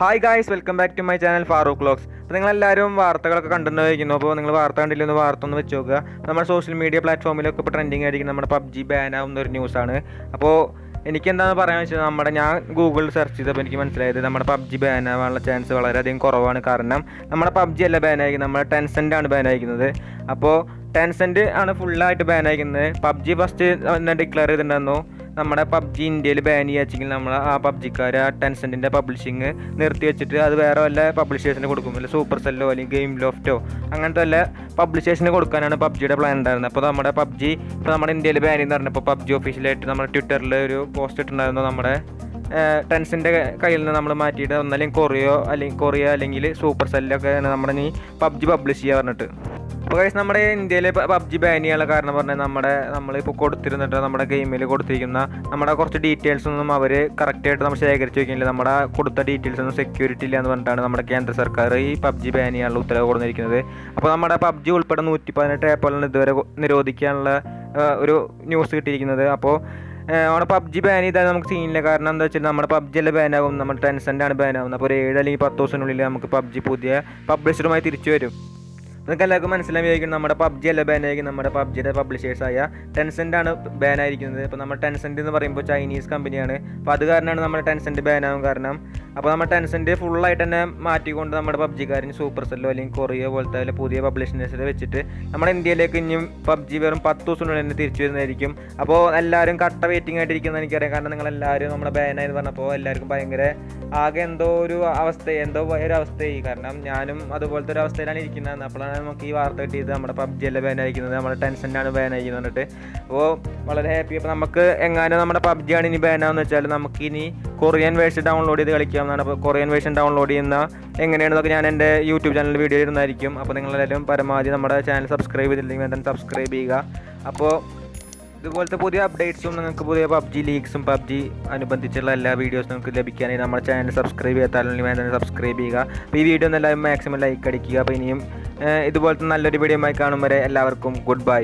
Hi guys welcome back to my channel Farooq clocks അപ്പോൾ നിങ്ങളെല്ലാവരും വാർത്തകളൊക്കെ കണ്ടിട്ടുണ്ടായിരിക്കുന്നു അപ്പോൾ നിങ്ങൾ വാർത്ത കണ്ടില്ലെന്ന് വാർത്ത ഒന്ന് വെച്ച് നോക്കുക. നമ്മുടെ സോഷ്യൽ മീഡിയ പ്ലാറ്റ്ഫോമിലൊക്കെ ഇപ്പോൾ ട്രെൻഡിങ് ആയിരിക്കും നമ്മുടെ പബ്ജി ബാൻ ആവുന്ന ഒരു ന്യൂസാണ് അപ്പോൾ എനിക്ക് പറയാന്ന് വെച്ചാൽ നമ്മുടെ ഞാൻ ഗൂഗിളിൽ സെർച്ച് ചെയ്തപ്പോൾ എനിക്ക് മനസ്സിലായത് നമ്മുടെ പബ്ജി ബാൻ ആവാനുള്ള ചാൻസ് വളരെയധികം കുറവാണ്. കാരണം നമ്മുടെ പബ്ജി അല്ല ബാൻ ആയിരിക്കുന്നത്. നമ്മുടെ ടെൻസെന്റ് ആണ് ബാൻ ആയിരിക്കുന്നത്. അപ്പോൾ ടെൻസെന്റ് ആണ് ഫുള്ളായിട്ട് ബാൻ ആയിരിക്കുന്നത്. പബ്ജി ഫസ്റ്റ് ഡിക്ലെയർ ചെയ്തിട്ടുണ്ടായിരുന്നു. നമ്മുടെ പബ്ജി ഇന്ത്യയിൽ ബാൻ ചെയ്യാച്ചെങ്കിൽ നമ്മൾ ആ പബ്ജിക്കാർ ആ ടെൻസെന്റിന്റെ പബ്ലിഷിങ് നിർത്തി വെച്ചിട്ട് അത് വേറെ വല്ല പബ്ലിഷേഴ്സിന് കൊടുക്കും. അല്ലെങ്കിൽ സൂപ്പർ സെല്ലോ അല്ലെങ്കിൽ ഗെയിം ലോഫ്റ്റോ അങ്ങനത്തെ വല്ല പബ്ലിഷേഷന് കൊടുക്കാനാണ് പബ്ജിയുടെ പ്ലാൻ ഉണ്ടായിരുന്നത്. അപ്പോൾ നമ്മുടെ പബ്ജി ഇപ്പോൾ നമ്മുടെ ഇന്ത്യയിൽ ബാൻ ചെയ്യുന്ന പറഞ്ഞപ്പോൾ പബ്ജി ഒഫീഷ്യലായിട്ട് നമ്മുടെ ട്വിറ്ററിൽ ഒരു പോസ്റ്റ് ഇട്ടുണ്ടായിരുന്നു നമ്മുടെ ടെൻസിന്റെ കയ്യിൽ നിന്ന് നമ്മൾ മാറ്റിയിട്ട് ഒന്നല്ലെങ്കിൽ കൊറിയോ അല്ലെങ്കിൽ കൊറിയ അല്ലെങ്കിൽ സൂപ്പർ സെല്ലൊക്കെ നമ്മുടെ ഈ പബ്ജി പബ്ലിഷ് ചെയ്യുക പറഞ്ഞിട്ട്. അപ്പോൾ കഴിച്ച് നമ്മുടെ ഇന്ത്യയിലെ പബ്ജി ബാൻ ചെയ്യാനുള്ള കാരണം പറഞ്ഞാൽ നമ്മുടെ നമ്മളിപ്പോൾ കൊടുത്തിരുന്നിട്ട് നമ്മുടെ ഗെയിമിൽ കൊടുത്തിരിക്കുന്ന നമ്മുടെ കുറച്ച് ഡീറ്റെയിൽസ് ഒന്നും അവർ കറക്റ്റായിട്ട് നമ്മൾ ശേഖരിച്ച് വയ്ക്കുന്നില്ല നമ്മുടെ കൊടുത്ത ഡീറ്റെയിൽസ് ഒന്നും സെക്യൂരിറ്റി ഇല്ല എന്ന് പറഞ്ഞിട്ടാണ് നമ്മുടെ കേന്ദ്ര സർക്കാർ ഈ പബ്ജി ബാൻ ചെയ്യാനുള്ള ഉത്തരവ് കൊടുത്തിരിക്കുന്നത്. അപ്പോൾ നമ്മുടെ പബ്ജി ഉൾപ്പെടെ നൂറ്റി പതിനെട്ട് ആപ്പുകളാണ് ഇതുവരെ നിരോധിക്കാനുള്ള ഒരു ന്യൂസ് കിട്ടിയിരിക്കുന്നത്. അപ്പോൾ അവിടെ പബ്ജി ബാൻ ചെയ്താൽ നമുക്ക് സീനില്ല കാരണം എന്താ വെച്ചാൽ നമ്മുടെ പബ്ജി അല്ല ബാൻ ആകും നമ്മുടെ ടെൻസെന്റ് ആണ് ബാൻ ആകുന്നത്. അപ്പോൾ ഒരു ഏഴ് അല്ലെങ്കിൽ പത്ത് ദിവസത്തിനുള്ളിൽ നമുക്ക് പബ്ജി പുതിയ പബ്ലിഷറുമായി തിരിച്ചു വരും. നിങ്ങൾക്ക് എല്ലാവർക്കും മനസ്സിലായിരിക്കും നമ്മുടെ പബ്ജി അല്ല ബാൻ ആയിരിക്കും നമ്മുടെ പബ്ജിയുടെ പബ്ലിഷേഴ്സായ ടെൻസെന്റ് ആണ് ബാൻ ആയിരിക്കുന്നത്. ഇപ്പോൾ നമ്മൾ ടെൻസെന്റ് എന്ന് പറയുമ്പോൾ ചൈനീസ് കമ്പനിയാണ് അപ്പോൾ അത് കാരണമാണ് നമ്മുടെ ടെൻസെന്റ് ബാൻ ആവും കാരണം അപ്പോൾ നമ്മൾ ടെൻസെന്റ് ഫുള്ളായിട്ട് തന്നെ മാറ്റിക്കൊണ്ട് നമ്മുടെ പബ്ജിക്കാരൻ സൂപ്പർ സെല്ലോ അല്ലെങ്കിൽ കൊറിയ പോലത്തെ അല്ലെങ്കിൽ പുതിയ പബ്ലിഷേഴ്സിനെ വെച്ചിട്ട് നമ്മുടെ ഇന്ത്യയിലേക്ക് ഇനിയും പബ്ജി വെറും പത്ത് ദിവസത്തിനുള്ളിൽ തന്നെ തിരിച്ചു വരുന്നതായിരിക്കും. അപ്പോൾ എല്ലാവരും കട്ട വെയിറ്റിംഗ് ആയിട്ട് ഇരിക്കുന്നത് എനിക്കറിയാം. കാരണം നിങ്ങൾ എല്ലാവരും നമ്മുടെ ബാനായിരുന്നു പറഞ്ഞപ്പോൾ എല്ലാവർക്കും ഭയങ്കര ആകെ എന്തോ ഒരു അവസ്ഥ എന്തോ ഒരു അവസ്ഥയായി. കാരണം ഞാനും അതുപോലത്തെ ഒരു അവസ്ഥയിലാണ് ഇരിക്കുന്നത്. അപ്പോഴാണ് നമുക്ക് ഈ വാർത്ത കിട്ടിയത് നമ്മുടെ പബ്ജി അല്ല ബാനായിരിക്കുന്നത് നമ്മുടെ ടെൻഷനാണ് ബാനായിരിക്കുന്നത് എന്നിട്ട് അപ്പോൾ വളരെ ഹാപ്പി അപ്പോൾ നമുക്ക് എങ്ങാനും നമ്മുടെ പബ്ജിയാണ് ഇനി ബാനാന്ന് വെച്ചാൽ നമുക്ക് ഇനി കൊറിയൻ വേർഷൻ ഡൗൺലോഡ് ചെയ്ത് കളിക്കാവുന്നതാണ് അപ്പോൾ കൊറിയൻ വേർഷൻ ഡൗൺലോഡ് ചെയ്യുന്ന എങ്ങനെയാണെന്നൊക്കെ ഞാൻ എന്റെ യൂട്യൂബ് ചാനലിൽ വീഡിയോ ഇരുന്നായിരിക്കും അപ്പോൾ നിങ്ങളെല്ലാവരും പരമാവധി നമ്മുടെ ചാനൽ സബ്സ്ക്രൈബ് ചെയ്തില്ലെങ്കിൽ തന്നെ സബ്സ്ക്രൈബ് ചെയ്യുക. അപ്പോൾ ഇതുപോലത്തെ പുതിയ അപ്ഡേറ്റ്സും നിങ്ങൾക്ക് പുതിയ പബ്ജി ലീഗ്സും പബ്ജി അനുബന്ധിച്ചുള്ള എല്ലാ വീഡിയോസും നിങ്ങൾക്ക് ലഭിക്കാനായി നമ്മുടെ ചാനൽ സബ്സ്ക്രൈബ് ചെയ്യാത്തല്ലെങ്കിൽ വേണ്ട സബ്സ്ക്രൈബ് ചെയ്യുക. അപ്പോൾ ഈ വീഡിയോ എല്ലാവരും മാക്സിമം ലൈക്ക് അടിക്കുക. അപ്പോൾ ഇനിയും ഇതുപോലത്തെ നല്ലൊരു വീഡിയോ ആയി കാണും വരെ എല്ലാവർക്കും ഗുഡ് ബൈ